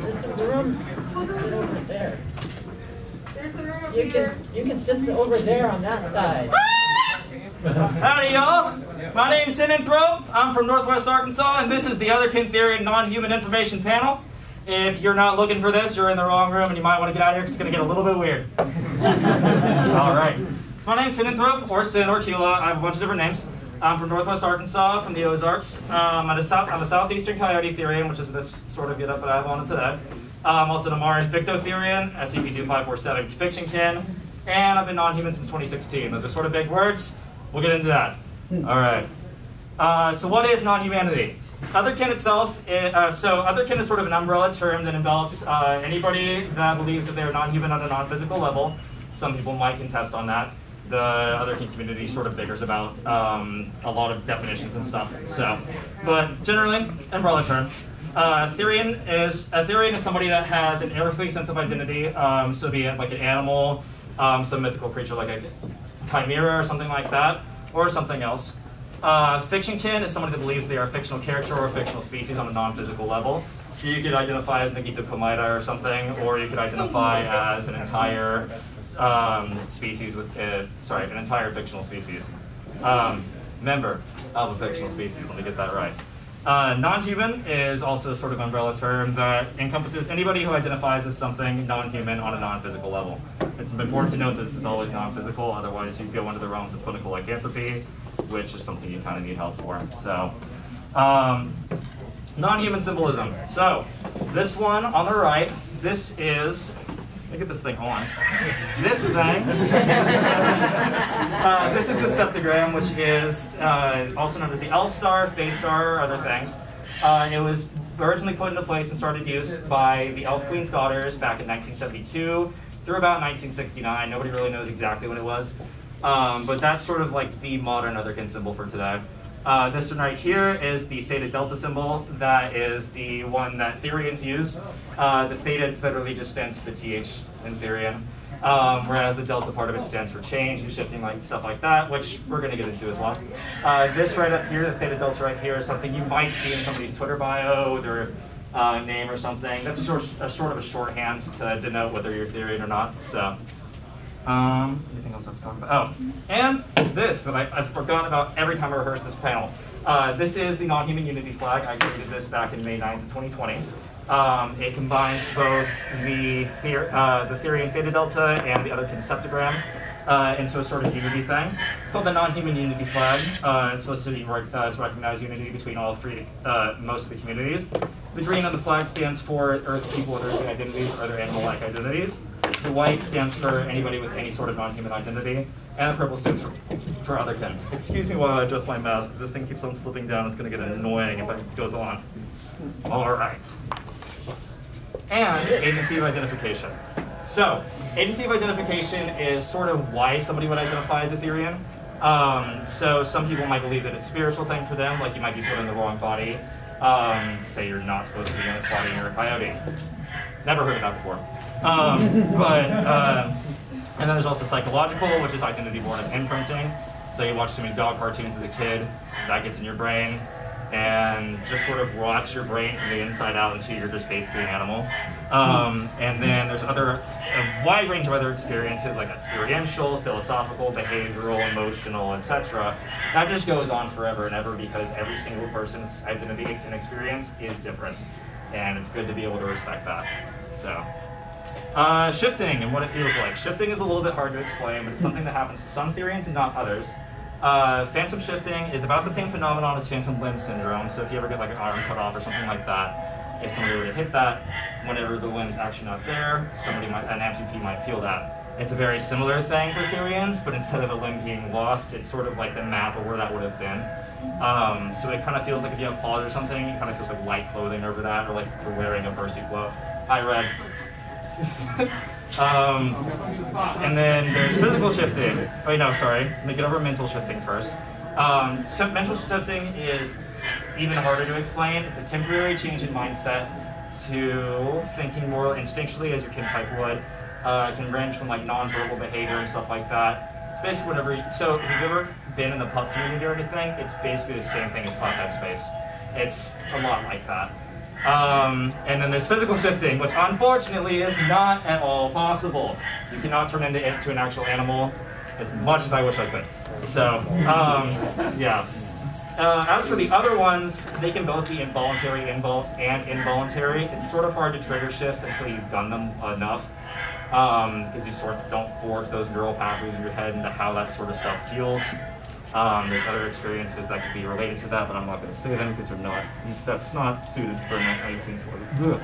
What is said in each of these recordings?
There's some room. Sit over there. There's a room You can you can sit over there on that side. Howdy, y'all. My name's Sinanthrope. I'm from Northwest Arkansas, and this is the Other Kin Therian Non-Human Information Panel. If you're not looking for this, you're in the wrong room, and you might want to get out of here because it's going to get a little bit weird. All right. So my name's Sinanthrope, or Sin, or Tila. I have a bunch of different names. I'm from Northwest Arkansas, from the Ozarks. Um, I'm, a south, I'm a southeastern coyote Therian, which is this sort of get-up that I have on today. I'm also an Amaran Fictotherian, SCP-2547 fiction kin, and I've been non-human since 2016. Those are sort of big words. We'll get into that. All right. Uh, so what is non-humanity? Otherkin itself, uh, so otherkin is sort of an umbrella term that envelops uh, anybody that believes that they're non-human on a non-physical level. Some people might contest on that. The other otherkin community sort of bickers about um, a lot of definitions and stuff. So, but generally, umbrella term. Uh, Therian is a Therian is somebody that has an earthly sense of identity. Um, so be it like an animal, um, some mythical creature like a chimera or something like that, or something else. Uh, fiction kin is somebody that believes they are a fictional character or a fictional species on a non-physical level. So you could identify as Nagito Komaeda or something, or you could identify as an entire um, species with, uh, sorry, an entire fictional species. Um, member of a fictional species, let me get that right. Uh, non-human is also a sort of umbrella term that encompasses anybody who identifies as something non-human on a non-physical level. It's important to note that this is always non-physical, otherwise you'd go into the realms of clinical lycanthropy, which is something you kind of need help for. So, um, non-human symbolism. So, this one on the right, this is, me get this thing on. This thing, uh, this is the septagram, which is uh, also known as the Elf Star, Fae Star, other things. Uh, it was originally put into place and started use by the Elf Queen's daughters back in 1972 through about 1969. Nobody really knows exactly when it was. Um, but that's sort of like the modern otherkin symbol for today. Uh, this one right here is the Theta Delta symbol. That is the one that Therians use. Uh, the Theta literally just stands for the TH in Therian. Um, whereas the delta part of it stands for change and shifting, like stuff like that, which we're going to get into as well. Uh, this right up here, the theta delta right here, is something you might see in somebody's Twitter bio, their uh, name or something. That's a sort, a sort of a shorthand to denote whether you're Therian or not. So, um, anything else I have to talk about? Oh, and this that I, I forgot about every time I rehearse this panel. Uh, this is the non-human unity flag. I created this back in May 9th, 2020. Um, it combines both the, theor- uh, the Therian and theta delta and the other septagram uh, into a sort of unity thing. It's called the non-human unity flag. Uh, it's supposed to be rec- uh, recognize unity between all three, uh, most of the communities. The green on the flag stands for Earth people with Earth identities or other animal-like identities. The white stands for anybody with any sort of non-human identity, and the purple stands for, for other kin. Excuse me while I adjust my mask, because this thing keeps on slipping down. It's going to get annoying if it goes on. All right and agency of identification. So, agency of identification is sort of why somebody would identify as a Therian. Um, so, some people might believe that it's a spiritual thing for them, like you might be put in the wrong body. Um, say you're not supposed to be in this body and you're a coyote. Never heard of that before. Um, but, uh, and then there's also psychological, which is identity born of imprinting. So, you watch too many dog cartoons as a kid, that gets in your brain and just sort of rots your brain from the inside out until you're just basically an animal. Um, and then there's other, a wide range of other experiences like experiential, philosophical, behavioral, emotional, etc. That just goes on forever and ever because every single person's identity and experience is different. And it's good to be able to respect that. So. Uh, shifting and what it feels like. Shifting is a little bit hard to explain, but it's something that happens to some Therians and not others. Uh, phantom shifting is about the same phenomenon as phantom limb syndrome. So if you ever get like an arm cut off or something like that, if somebody were to hit that, whenever the limb's actually not there, somebody might, an amputee might feel that. It's a very similar thing for Therians, but instead of a limb being lost, it's sort of like the map of where that would have been. Um, so it kind of feels like if you have paws or something, it kind of feels like light clothing over that, or like you're wearing a fursuit glove. Hi, Red. um, and then there's physical shifting. Wait, no, sorry. Let me get over mental shifting first. Um, so mental shifting is even harder to explain. It's a temporary change in mindset to thinking more instinctually as your kin type would. Uh, it can range from like non-verbal behavior and stuff like that. It's basically whatever. You, so if you've ever been in the pup community or anything, it's basically the same thing as pup headspace. It's a lot like that. Um, and then there's physical shifting, which unfortunately is not at all possible. You cannot turn into, into an actual animal as much as I wish I could. So, um, yeah. Uh, as for the other ones, they can both be involuntary invol- and involuntary. It's sort of hard to trigger shifts until you've done them enough, because you sort of don't forge those neural pathways in your head into how that sort of stuff feels. Um, there's other experiences that could be related to that, but I'm not going to say them because they're not. That's not suited for an 18, ugh,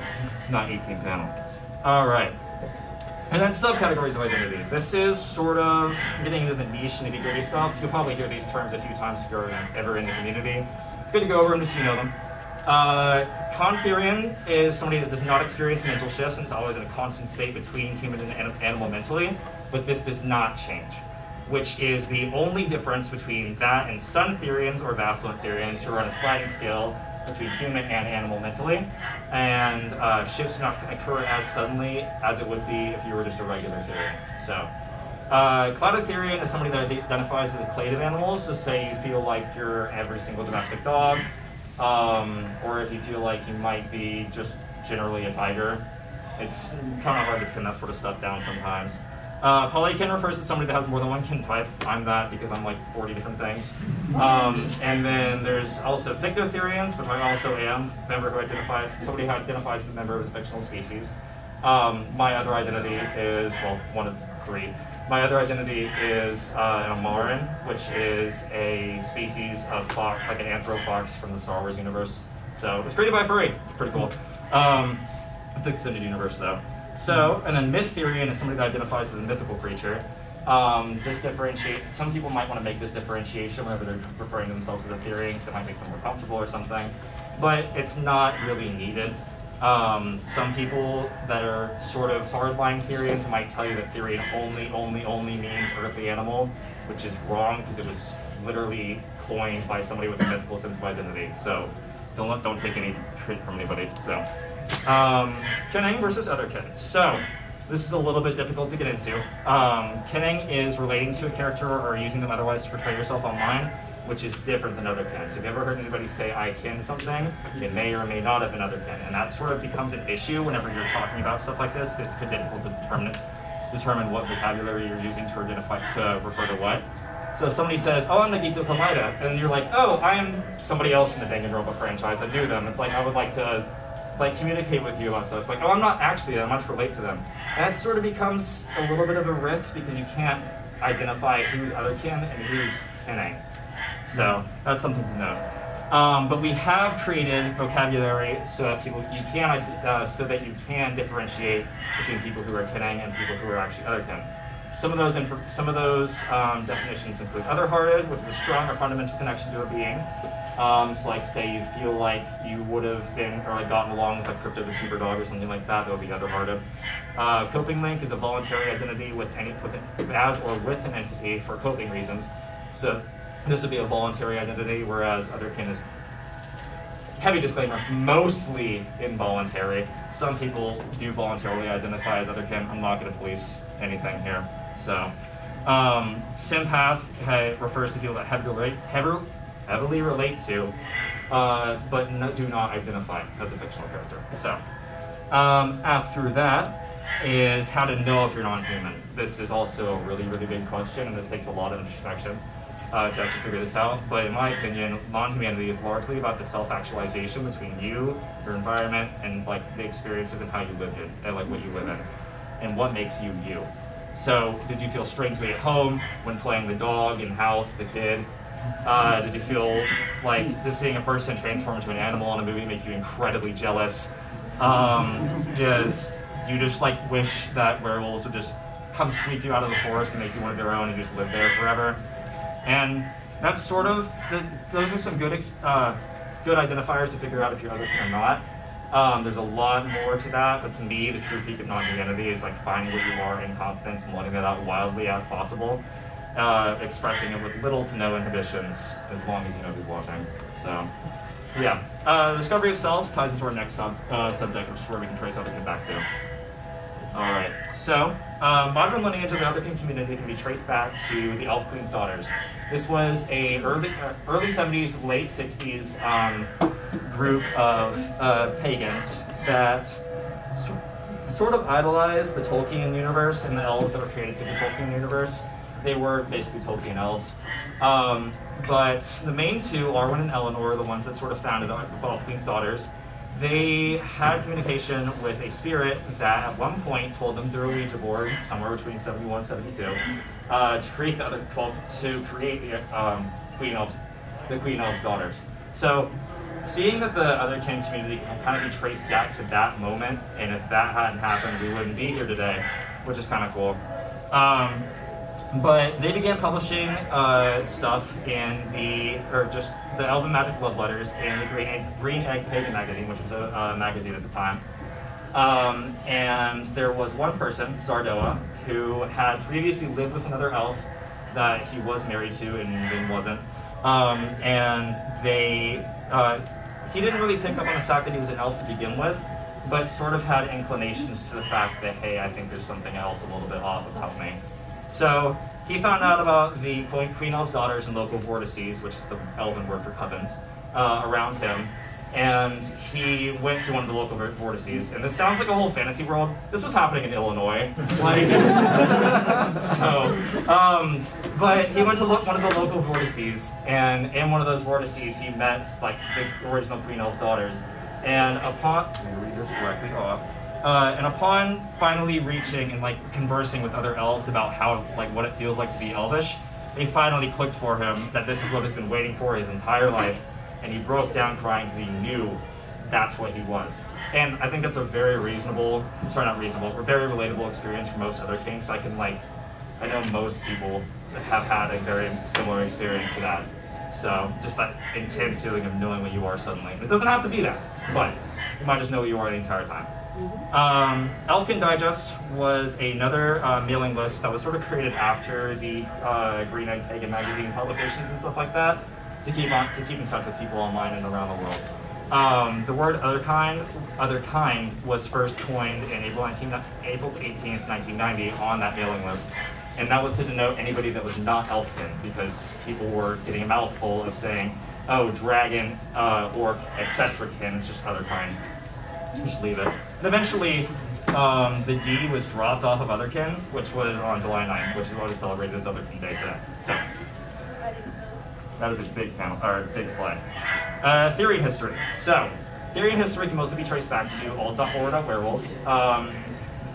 not 18 panel. All right. And then subcategories of identity. This is sort of getting into the niche nitty gritty stuff. You'll probably hear these terms a few times if you're ever in the community. It's good to go over them just so you know them. Uh, is somebody that does not experience mental shifts and is always in a constant state between human and animal mentally, but this does not change, which is the only difference between that and Sun Therians or Vassalent Therians who are on a sliding scale between human and animal mentally, and uh, shifts do not occur as suddenly as it would be if you were just a regular Therian. So, uh, Cladotherian is somebody that identifies as a clade of animals. So, say you feel like you're every single domestic dog, um, or if you feel like you might be just generally a tiger. It's kind of hard to pin that sort of stuff down sometimes. Uh, polykin refers to somebody that has more than one kin type. I'm that because I'm like 40 different things. Um, and then there's also Fictotherians, which I also am, member who identifies, somebody who identifies as a member of a fictional species. Um, my other identity is, well, one of three. My other identity is uh, an Amaran, which is a species of fox, like an anthrofox from the Star Wars universe. So it's created by Furry. It's pretty cool. Um, it's extended universe though. So, and then Mytherian is somebody that identifies as a mythical creature. Um, this differentiate. Some people might want to make this differentiation whenever they're referring to themselves as a Therian because it might make them more comfortable or something. But it's not really needed. Um, some people that are sort of hardline Therians might tell you that Therian only, only, only means earthly animal, which is wrong because it was literally coined by somebody with a mythical sense of identity. So don't let, don't take any credit from anybody. So. Um, kinning versus other kin. So, this is a little bit difficult to get into. Um, is relating to a character or using them otherwise to portray yourself online, which is different than other kin. So, if you've ever heard anybody say I kin something, it may or may not have been other kin. And that sort of becomes an issue whenever you're talking about stuff like this. It's kind of difficult to determine, determine what vocabulary you're using to identify to refer to what. So somebody says, "Oh, I'm Nagito Komaeda," and you're like, "Oh, I am somebody else from the Danganronpa franchise. that knew them." It's like I would like to like communicate with you about stuff. It's like, oh, I'm not actually that much relate to them. And that sort of becomes a little bit of a risk because you can't identify who's other kin and who's kinning. So that's something to note. Um, but we have created vocabulary so that people you can uh, so that you can differentiate between people who are kinning and people who are actually other kin. Some of those inf- some of those um, definitions include other-hearted, which is a strong or fundamental connection to a being. Um, so like say you feel like you would have been or like gotten along with like Krypto the Super Dog or something like that, that would be other-hearted. Uh, coping link is a voluntary identity with any with an, as or with an entity for coping reasons. So this would be a voluntary identity, whereas other kin is heavy disclaimer, mostly involuntary. Some people do voluntarily identify as other kin. I'm not going to police anything here. So, um, sympath refers to people that heavily relate, heavily, heavily relate to, uh, but no, do not identify as a fictional character. So, um, after that is how to know if you're non-human. This is also a really, really big question, and this takes a lot of introspection uh, to actually figure this out. But in my opinion, non-humanity is largely about the self-actualization between you, your environment, and like the experiences and how you live it, and like what you live in, and what makes you you. So, did you feel strangely at home when playing the dog in house as a kid? Uh, did you feel like just seeing a person transform into an animal in a movie make you incredibly jealous? Um, is do you just like wish that werewolves would just come sweep you out of the forest and make you one of their own and just live there forever? And that's sort of those are some good uh, good identifiers to figure out if you're other or not. Um, there's a lot more to that, but to me, the true peak of non-humanity is like finding what you are in confidence and letting that out wildly as possible, uh, expressing it with little to no inhibitions, as long as you know who's watching. So, yeah, uh, discovery of self ties into our next sub uh, subject, which is where we can trace how to get back to. All right. So, um, modern lineage of the Otherkin community can be traced back to the Elf Queen's daughters. This was a early uh, early 70s, late 60s um, group of uh, pagans that so- sort of idolized the Tolkien universe and the elves that were created through the Tolkien universe. They were basically Tolkien elves. Um, but the main two, Arwen and Eleanor, the ones that sort of founded the Queen's daughters, they had communication with a spirit that at one point told them through a Ouija board, somewhere between 71 and 72, uh, to create the other, well, to create the um, Queen Elves, the Queen Elves daughters. So, seeing that the other kin community can kind of be traced back to that moment, and if that hadn't happened, we wouldn't be here today, which is kind of cool. Um, but they began publishing uh, stuff in the, or just the Elven Magic Love Letters in the Green Egg, Green Egg Pagan magazine, which was a, a magazine at the time. Um, and there was one person, Zardoa, who had previously lived with another elf that he was married to and then wasn't. Um, and they, uh, he didn't really pick up on the fact that he was an elf to begin with, but sort of had inclinations to the fact that, hey, I think there's something else a little bit off about me. So he found out about the Queen Elf's daughters and local vortices, which is the elven word for covens, uh, around him. And he went to one of the local vortices. And this sounds like a whole fantasy world. This was happening in Illinois. Like, so, um, but he went to look one of the local vortices, and in one of those vortices, he met like the original Queen Elf's daughters. And upon, let me read this correctly off. Uh, and upon finally reaching and like conversing with other elves about how like what it feels like to be elvish, they finally clicked for him that this is what he's been waiting for his entire life, and he broke down crying because he knew that's what he was. And I think that's a very reasonable, sorry, not reasonable, a very relatable experience for most other kinks. I can like, I know most people have had a very similar experience to that. So just that intense feeling of knowing what you are suddenly. It doesn't have to be that, but you might just know what you are the entire time. Um, Elfinkind Digest was another uh, mailing list that was sort of created after the uh, Green Egg Pagan magazine publications and stuff like that to keep on to keep in touch with people online and around the world. Um, the word other kind, other kind was first coined in April, 19, April 18th, 1990 on that mailing list. And that was to denote anybody that was not Elfkin because people were getting a mouthful of saying, oh, dragon, uh, orc, etc. kin, it's just other kind. Just leave it. And eventually, um, the D was dropped off of Otherkin, which was on July 9th, which is what we celebrated as Otherkin Day today. So, that is a big panel, or big slide. Uh, Therian history. So, Therian history can mostly be traced back to alt.horror.werewolves. Um,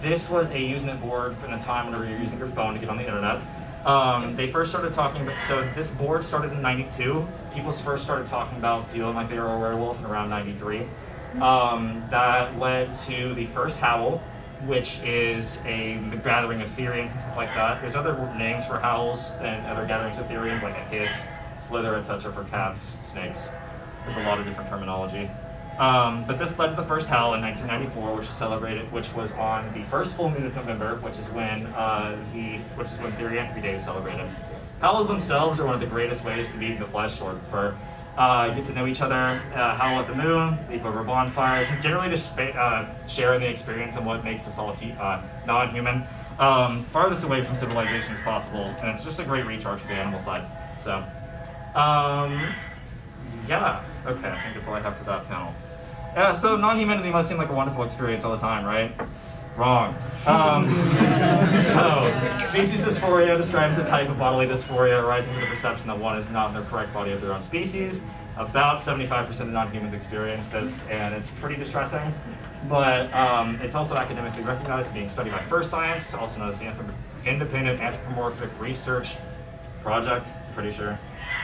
this was a Usenet board from the time whenever you're using your phone to get on the internet. Um, they first started talking about, so this board started in 92. People first started talking about feeling like they were a werewolf in around 93. Um, that led to the first Howl, which is a gathering of Therians and stuff like that. There's other names for Howls and other gatherings of Therians, like a Hiss, Slither, etc. for cats, snakes. There's a lot of different terminology. Um, but this led to the first Howl in 1994, which was celebrated, which was on the first full moon of November, which is when uh, the, which is when Therianthropy Day is celebrated. Howls themselves are one of the greatest ways to meet the flesh or for uh, get to know each other, uh, howl at the moon, leap over bonfires, and generally just uh, sharing the experience and what makes us all uh, non-human, um, farthest away from civilization as possible. And it's just a great recharge for the animal side. So, um, yeah, okay, I think that's all I have for that panel. Yeah, so non-humanity must seem like a wonderful experience all the time, right? Wrong. Um, so, species dysphoria describes a type of bodily dysphoria arising from the perception that one is not in the correct body of their own species. About 75% of non-humans experience this, and it's pretty distressing. But um, it's also academically recognized and being studied by Furscience, also known as the Independent Anthropomorphic Research Project, pretty sure.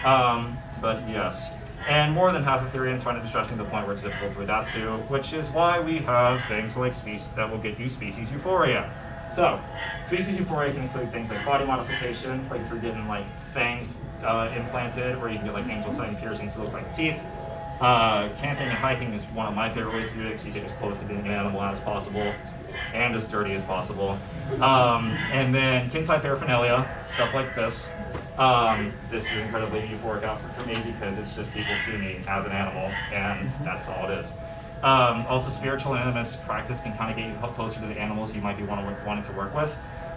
Um, but yes. And more than half of Therians find it distressing to the point where it's difficult to adapt to, which is why we have things like species that will get you species euphoria. So, species euphoria can include things like body modification, like if you're getting like fangs uh, implanted, or you can get like angel fang piercings to look like teeth. Uh, camping and hiking is one of my favorite ways to do it because you get as close to being an animal as possible and as dirty as possible. Um, and then kinside paraphernalia, stuff like this. Um, this is incredibly euphoric outfit for me because it's just people see me as an animal, and that's all it is. Um, also, spiritual and animistic practice can kind of get you closer to the animals you might be wanting, wanting to work with.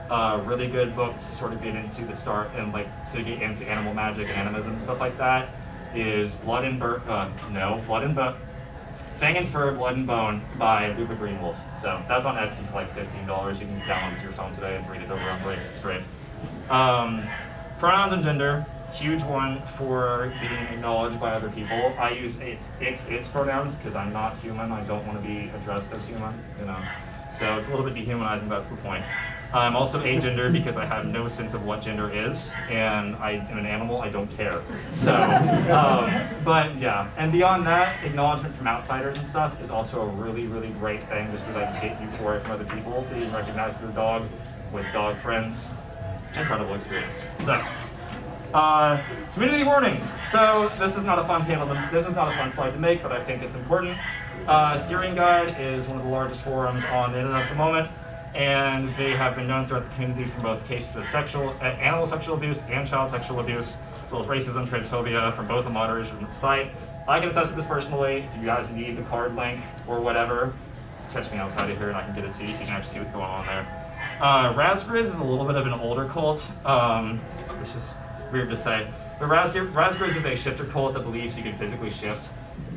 Uh, really good book to sort of get into the start and like to get into animal magic and animism and stuff like that is Blood and Bur- uh, no Blood and Bone, Fang and Fur, Blood and Bone by Lupa Greenwolf. So that's on Etsy for like fifteen dollars. You can download it to your phone today and read it over on break. It's great. Um, pronouns and gender, huge one for being acknowledged by other people. I use its its its pronouns because I'm not human. I don't want to be addressed as human. You know, so it's a little bit dehumanizing. That's the point. I'm also agender because I have no sense of what gender is, and I am an animal. I don't care. So, um, but yeah, and beyond that, acknowledgement from outsiders and stuff is also a really, really great thing. Just to like get you euphoria from other people, being recognized as a dog with dog friends, incredible experience. So. Uh, community warnings. So this is not a fun panel. To, this is not a fun slide to make, but I think it's important. Uh, Therian Guide is one of the largest forums on the internet at the moment, and they have been known throughout the community for both cases of sexual, uh, animal sexual abuse and child sexual abuse, as well as racism, transphobia from both the moderators from the site. I can attest to this personally. If you guys need the card link or whatever, catch me outside of here and I can get it to you so you can actually see what's going on there. Uh, Razgriz is a little bit of an older cult, um, which is weird to say. But Razgriz, Razgriz is a shifter cult that believes you can physically shift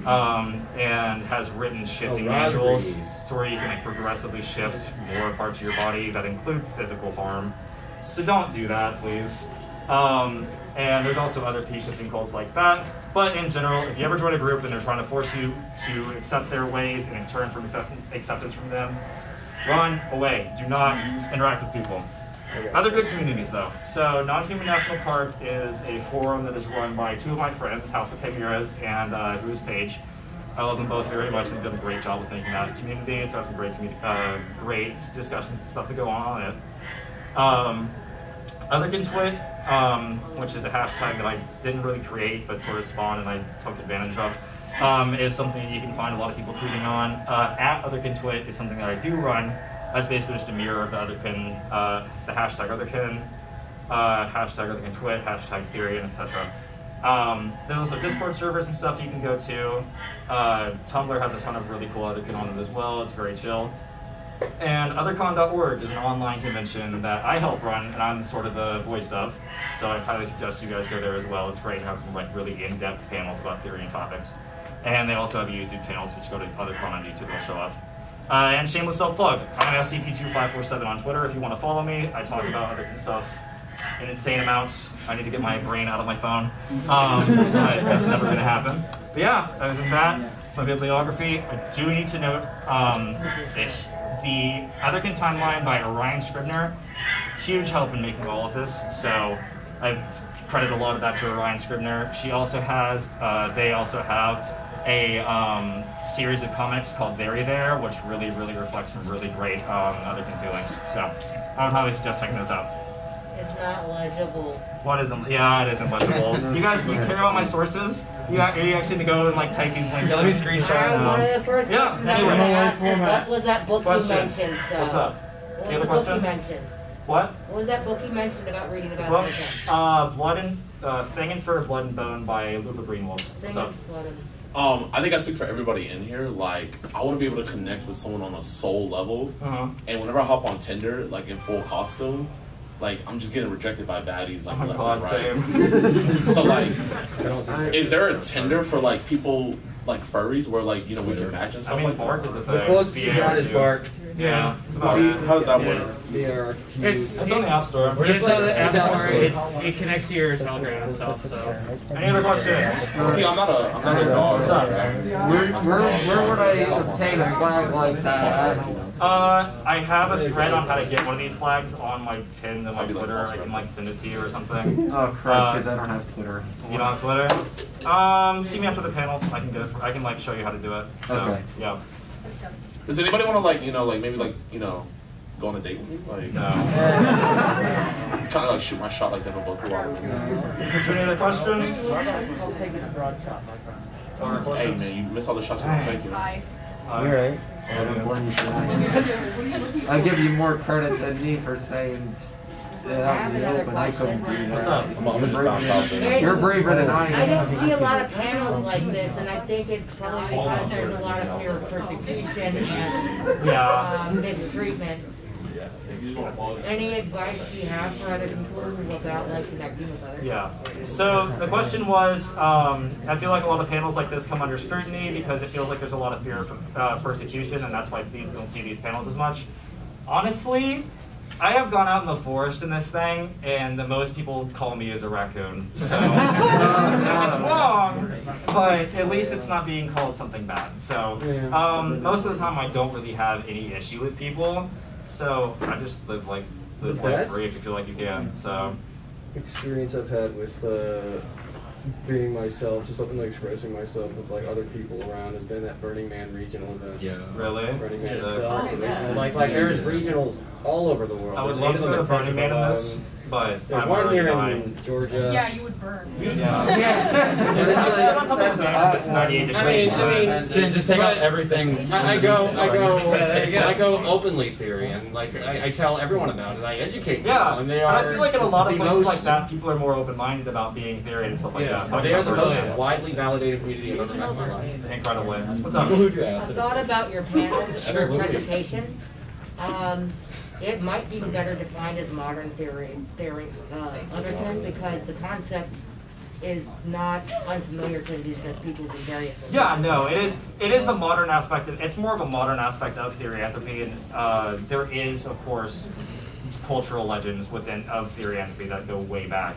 um, and has written shifting Oh, manuals to where you can like, progressively shift more parts of your body that include physical harm. So don't do that, please. Um, and there's also other P shifting cults like that. But in general, if you ever join a group and they're trying to force you to accept their ways and in turn from accept- acceptance from them, run away. Do not interact with people. Other good communities, though. So, Non-Human National Park is a forum that is run by two of my friends, House of Chimeras and uh, Who's Page. I love them both very much, and they've done a great job with making that a community. It's got some great, uh, great discussions and stuff to go on on it. Um, Otherkin Twit, um, which is a hashtag that I didn't really create, but sort of spawned and I took advantage of, um, is something you can find a lot of people tweeting on. Uh, at Otherkin Twit is something that I do run. That's basically just a mirror of the Otherkin, uh, the hashtag Otherkin, uh, hashtag Otherkin Twit, hashtag Therian, and etc. Um, there's also Discord servers and stuff you can go to. Uh, Tumblr has a ton of really cool Otherkin on it as well. It's very chill. And othercon.org is an online convention that I help run, and I'm sort of the voice of. So I highly suggest you guys go there as well. It's great to have some like really in-depth panels about Therian and topics. And they also have a YouTube channel, so if you go to othercon on YouTube, it'll show up. Uh, and shameless self-plug. I'm SCP-2547 on Twitter if you want to follow me. I talk about otherkin stuff in insane amounts. I need to get my brain out of my phone. Um, but that's never going to happen. But yeah, other than that, my bibliography. I do need to note um. The Otherkin timeline by Orion Scribner, huge help in making all of this. So I credit a lot of that to Orion Scribner. She also has, uh, they also have a um, series of comics called Very There, which really, really reflects some really great um, Otherkin feelings. So I would highly suggest checking those out. It's not legible. What isn't? Yeah, it isn't legible. you guys, you care about my sources? You, are you actually gonna go and like type these links? Yeah, let me screenshot Uh, one of the first yeah, questions I anyway. was gonna is what was that book Question. you mentioned? So What's up? What was a the book you mentioned? What? What was that book you mentioned about reading about Book? Uh, Blood and uh, Fang and Fur, Blood and Bone by Lupa Greenwolf. What's up? Um, I think I speak for everybody in here. Like, I want to be able to connect with someone on a soul level. Uh huh. And whenever I hop on Tinder, like in full costume, like I'm just getting rejected by baddies like Oh my left god, and right. same. So like, is there a Tinder for like people like furries where like you know we can match and stuff I mean, like Bark that? is a thing. The closest you BAR got is. Bark. Yeah, it's about How does that Yeah. work? They are It's, It's on the App Store. We're just like- on the app App store. It, it connects to your Telegram and stuff. So Any other questions? See, I'm not a I'm not a dog. What's up? Where, where, where would I obtain a flag like that? Uh, I have a thread on how to get one of these flags on my pin and my I'll be like Twitter. I can like send it to you or something. Oh crap, because I don't have Twitter. You don't have Twitter? Um, see me after the panel. I can get it. I can like show you how to do it. So, Okay. Yeah. Does anybody want to like you know like maybe like you know go on a date with me? Like No. kind of like shoot my shot like Devin Booker. while Any other questions? It's called taking a broad shot, my friend. Other Hey man, you miss all the shots you don't take. You know? Hi. Uh, You're right. I don't blame you. I give you more credit than me for saying it out in the open. I couldn't do that. What's up? I'm, I'm gonna just bounce out there. You're braver than I am. I am. don't see a lot of panels like this, and I think it's probably because there's a lot of fear of persecution and Yeah. um, mistreatment. Any advice do you have for other people who about like connecting with others? Yeah. So the question was, um, I feel like a lot of panels like this come under scrutiny because it feels like there's a lot of fear of uh, persecution, and that's why people don't see these panels as much. Honestly, I have gone out in the forest in this thing, and the most people call me is a raccoon. So it's wrong, but at least it's not being called something bad. So um, most of the time, I don't really have any issue with people. So I just live like live life free if you feel like you can. So. experience I've had with uh, being myself, just something like expressing myself with like other people around, has been at Burning Man regional events. Yeah. Really? Burning Man Sick. itself, oh the regional- like like there's regionals all over the world. I would There's love eight to of go them to Burning Man in this, alone. But There's I'm one already here dying. in Georgia. Yeah, you would burn. It's 98 degrees. I mean, I mean, Sin, just take out everything. I, I go, I go, There. I go openly Therian, and like I, I tell everyone about it. I educate people, Yeah, and they and are. I feel like in a lot of places most- like that, people are more open-minded about being Therian and stuff like Yeah, that. talking they are the most Burning widely validated community I've ever met in my life. Man. Incredibly. What's up? Who'd I thought about your panel, your presentation. Um, it might be better defined as modern theory, theory, uh, undertone, because the concept is not unfamiliar to indigenous peoples in various. Yeah, no, it is. It is the modern aspect. Of, it's more of a modern aspect of therianthropy, and uh, there is, of course, cultural legends within of therianthropy that go way back.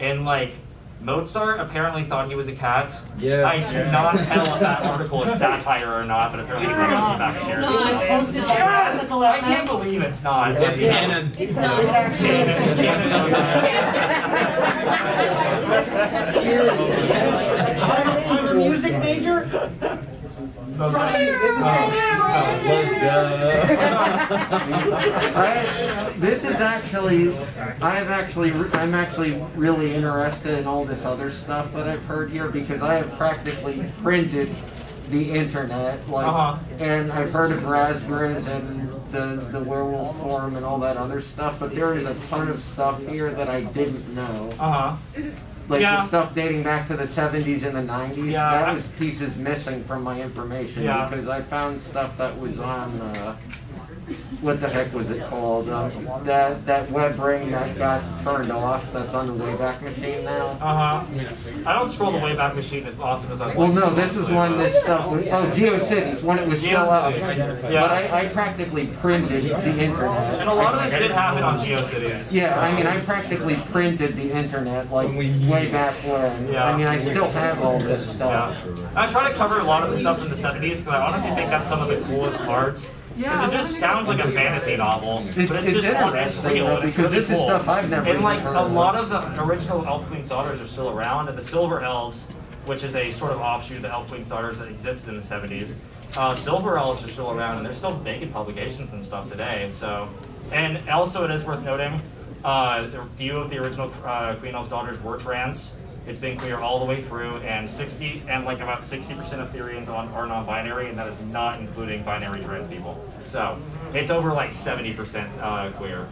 And like Mozart apparently thought he was a cat. Yeah. I cannot tell if that article is satire or not, but apparently it's not back here. It's not. Yes, I can't believe it's not. It's canon. It's not. It's actually canon. I'm Trust me, I, this is actually, I've actually, I'm actually really interested in all this other stuff that I've heard here because I have practically printed the internet, like, Uh-huh. and I've heard of Razgriz and the, the werewolf forum and all that other stuff, but there is a ton of stuff here that I didn't know. Uh huh. Like Yeah. the stuff dating back to the 70s and the 90s, Yeah, that was pieces missing from my information Yeah. because I found stuff that was on, uh, what the heck was it called? Um, that that web ring that got turned off. That's on the Wayback Machine now. Uh huh. I don't scroll the Wayback Machine as often as I. Well, no, this is when this stuff was. Oh, GeoCities when it was still out. GeoCities, yeah. But I, I practically printed the internet. And a lot of this did happen on GeoCities. Yeah, I mean, I practically printed the internet like way back when. Yeah. I mean, I still have all this stuff. Yeah. I try to cover a lot of the stuff in the 70s because I honestly think that's some of the coolest parts. Because it just sounds like a fantasy novel, but It's- it's, it's just on, it's interesting, real. though, It's because really this is stuff I've never And like heard a lot of the original Elf Queen's Daughters are still around, and the Silver Elves, which is a sort of offshoot of the Elf Queen's Daughters that existed in the 70s. Uh, Silver Elves are still around, and they're still making publications and stuff today. So, and also it is worth noting, uh, a few of the original uh, Queen Elf's daughters were trans. It's been clear all the way through, and 60 and like about 60% of Therians on, are non-binary, and that is not including binary trans people. So it's over like 70% uh, queer.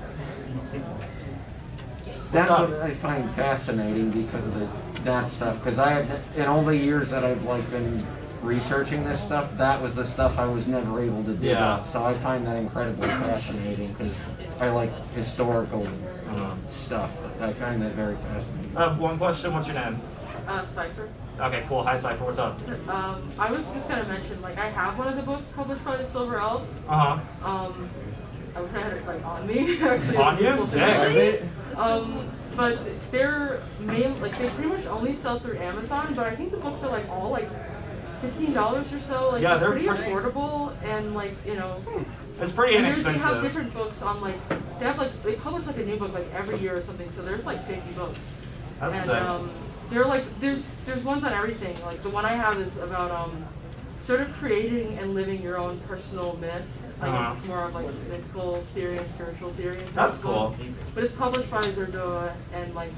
That's what I find fascinating because of the, that stuff. Because I in all the years that I've like been researching this stuff, that was the stuff I was never able to dig Yeah. up. So I find that incredibly fascinating because I like historical. Stuff. I find that very fascinating. I have one question. What's your name? Uh, Cypher. Okay, cool. Hi, Cypher. What's up? Um, I was just gonna mention, like, I have one of the books published by the Silver Elves. Uh huh. Um, I wish I had it like on me. Actually, On you? People Sick. Um, but they're main, like, they pretty much only sell through Amazon. But I think the books are like all like fifteen dollars or so. Like, Yeah, they're, they're pretty pretty- affordable and like you know. It's pretty and They have different books on like they have like they publish like a new book like every year or something. So there's like fifty books. That's and, sick. Um, they're like there's there's ones on everything. Like the one I have is about um sort of creating and living your own personal myth. I guess Uh-huh. it's more of like mythical theory and spiritual theory. and That's cool. But it's published by Zardoa and like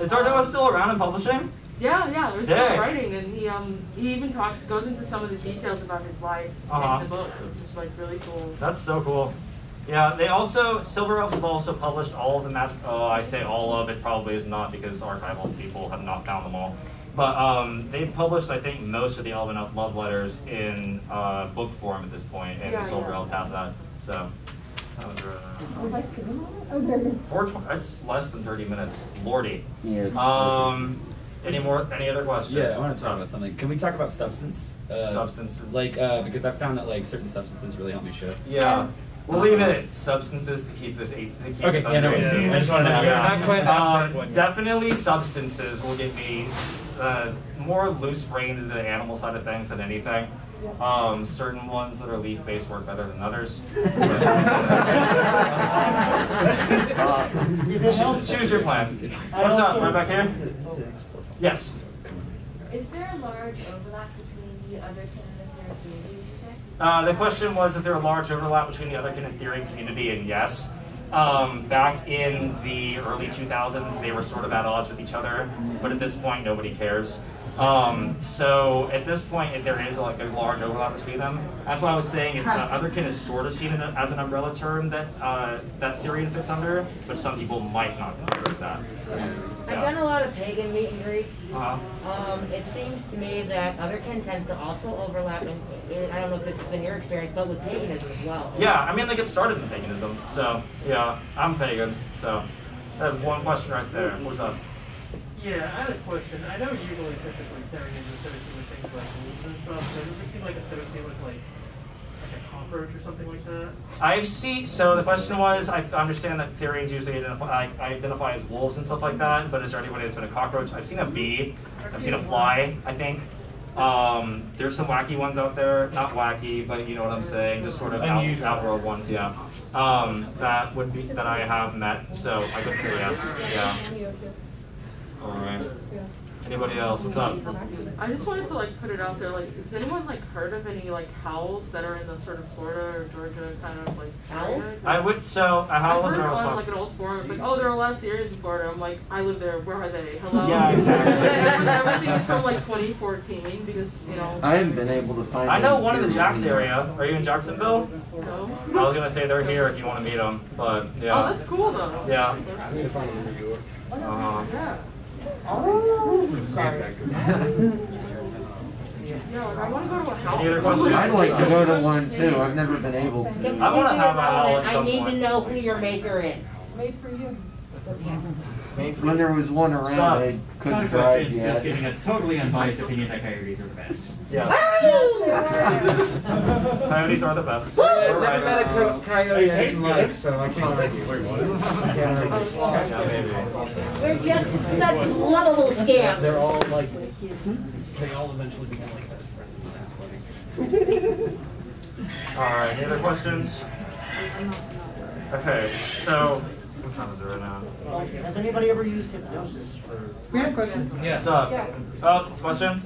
Is Zardoa still around in publishing? Yeah, yeah, they're Sick. still writing and he um he even talks goes into some of the details about his life Uh-huh. in the book, which is like really cool. That's so cool. Yeah, they also Silver Elves have also published all of the magic. Oh, I say all of it probably is not because archival people have not found them all. But um, they've published, I think, most of the Elven love letters in uh, book form at this point, and Yeah, the Silver yeah. Elves have that. So. that was, uh, Four tw- That's less than thirty minutes. Lordy. Yeah. Um, any more? Any other questions? Yeah, I want to talk about something. Can we talk about substance? Uh, Substance. Like, uh, because I found that like certain substances really help me shift. Yeah. We'll leave it at substances to keep this eight. To keep Okay, this yeah, no under worries. 18. I just wanted to ask. Yeah. Not quite that Um, third one yet. Definitely substances will get me uh, more loose brained into the animal side of things than anything. Um, certain ones that are leaf based work better than others. Choose- Choose your plan. What's up? Right back here? Yes. Is there a large overlap between the other kin and the third community, would you say? Uh, the question was, is there a large overlap between the other kin and Therian community? And yes. Um, back in the early 2000s, they were sort of at odds with each other, but at this point, nobody cares. Um, so at this point, if there is like a large overlap between them. That's why I was saying is, uh, otherkin is sort of seen as an umbrella term that uh, that Therian fits under, but some people might not consider it that. So, I've done a lot of pagan meet and greets. Uh-huh. Um, it seems to me that other kin tends to also overlap, in, in, I don't know if this has been your experience, but with paganism as well. Yeah, I mean, they get started in paganism, so yeah, I'm pagan, so I have one question right there. What's up? Yeah, I had a question. I know usually typically Therian is associated with things like wolves and stuff, but does it seem like associated with like like a cockroach or something like that? I've seen. So the question was, I understand that Therians usually identify, I, identify as wolves and stuff like that. But is there anybody that's been a cockroach? I've seen a bee. I've seen a fly. I think. Um, there's some wacky ones out there. Not wacky, but you know what I'm saying. Just sort of out, Unusual. outworld ones. Yeah. Um, that would be that I have met. So I could say yes. Yeah. All right. Anybody else? What's up? I just wanted to like put it out there. Like, has anyone like heard of any like howls that are in the sort of Florida or Georgia kind of like Howls? I would. So uh, how I've was heard it? it on like an old forum. It's like, oh, there are a lot of Therians in Florida. I'm like, I live there. Where are they? Hello. Yeah, exactly. Everything- Everything is from like 2014 because you know. I haven't been able to find. I know one in the theories Jacks area. Are you in Jacksonville? No. I was gonna say they're here if you want to meet them, but yeah. Oh, that's cool though. Yeah. I need to find them in New York. Yeah. Yeah, like I want to go to a house. Any other questions? I'd like to go to one too. I've never been able to. I wanna have a a howl moment? at some I need to know who your maker is. Made for you. When there was one around, Stop. I couldn't Not a drive question, yet. just giving a totally unbiased opinion that coyotes are the best. Yeah. Coyotes are the best. I've never met a coyote I didn't like, so I can't argue. Yeah, maybe. We're just such lovable scams. They're all like, hmm? they all eventually become like best friends. All right. Any other questions? Okay. So, what time right now? Has anybody ever used hypnosis for? We have a question. What's up? Oh, question?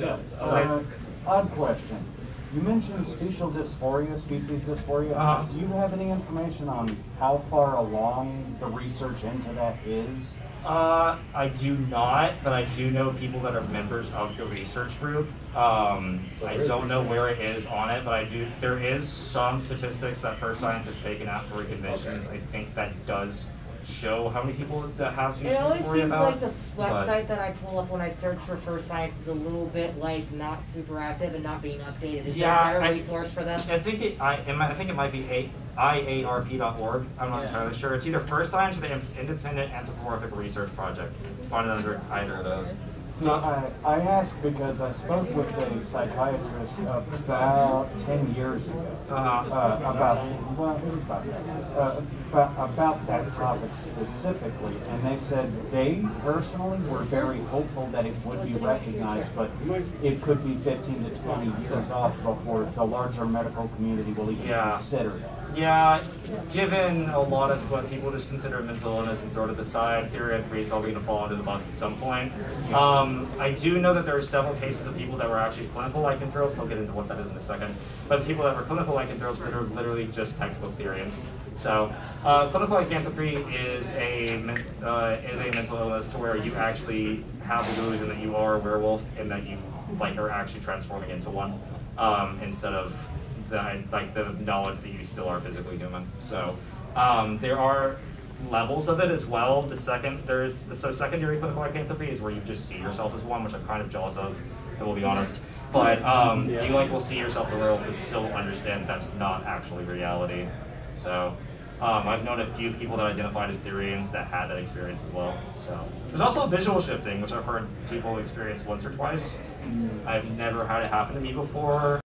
Uh, odd question. You mentioned spatial dysphoria, species dysphoria. Uh-huh. Do you have any information on how far along the research into that is? Uh, I do not, but I do know people that are members of the research group. Um, I don't know where it is on it, but I do. There is some statistics that Furscience has taken out for conventions. I think that does show how many people that have species It always dysphoria seems about. like the website that I pull up when I search for Furscience is a little bit like not super active and not being updated. Is Yeah, there a I- resource for them? I think it. I, it might, I think it might be a, iarp.org. I'm not entirely sure. It's either Furscience or the Independent Anthropomorphic Research Project. Find it under either of those. See, I, I ask because I spoke with a psychiatrist about 10 years ago Uh-huh. uh, about, well, it was about that, uh, about, about that topic specifically, and they said they personally were very hopeful that it would be recognized, but it could be 15 to 20 years off before the larger medical community will even Yeah. consider that. Yeah, given a lot of what people just consider a mental illness and throw to the side, therianthropy is probably going to fall into the bus at some point. Um, I do know that there are several cases of people that were actually clinical lycanthropes. I'll get into what that is in a second. But people that were clinical lycanthropes that are literally just textbook Therians. So, uh, clinical lycanthropy is a uh, is a mental illness to where you actually have the delusion that you are a werewolf and that you like are actually transforming into one um, instead of the like the knowledge that you still are physically human. So um, there are levels of it as well. The second there's the so secondary clinical lycanthropy is where you just see yourself as one, which I'm kind of jealous of. I will be honest. But um, you like will see yourself the a werewolf, but still understand that's not actually reality. So um, I've known a few people that identified as Therians that had that experience as well. So there's also visual shifting, which I've heard people experience once or twice. I've never had it happen to me before.